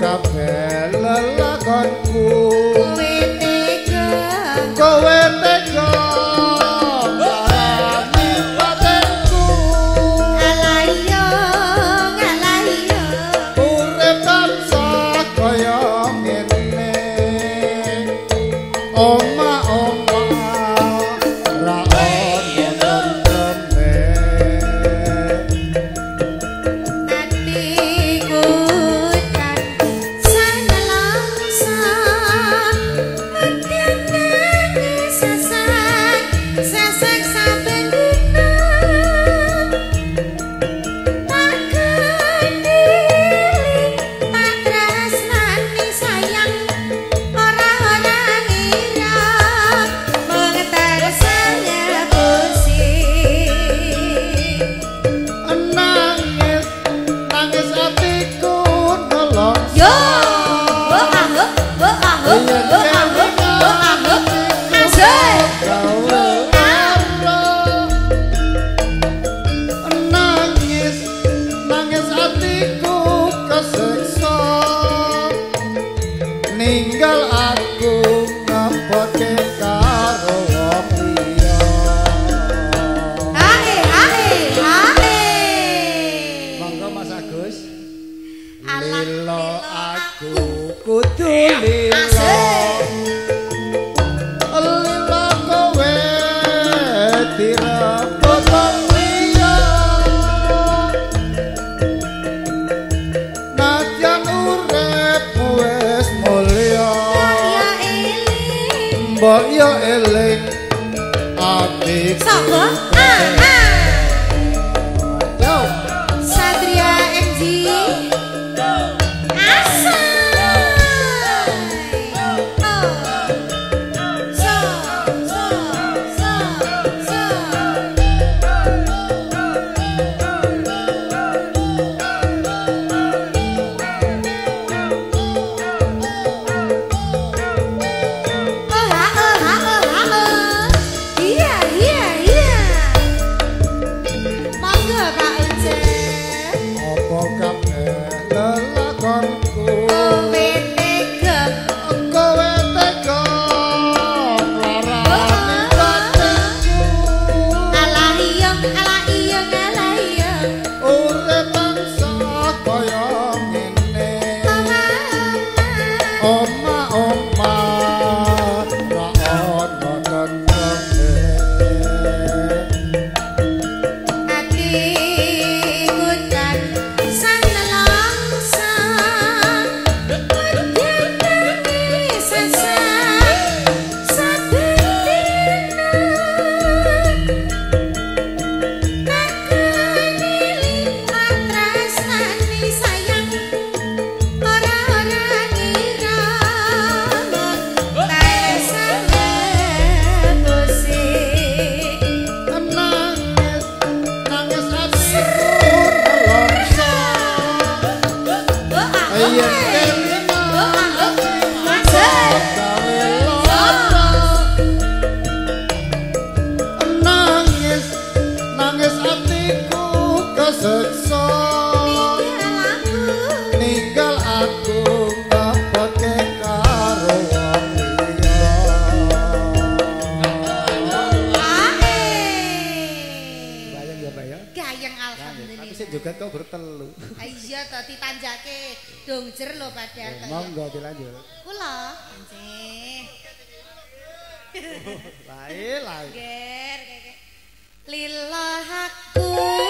kabeh lelakonku. Ô, maluco! mbok ya eling ati sapa Nangis, nangis hatiku kesesat. sik joget kok bertelu. Ah iya to ditanjake dongjer lho padahal. Eh, monggo dilanjut. Kula. Nggih. Oh, lae lae. Nggih. Lillahakku.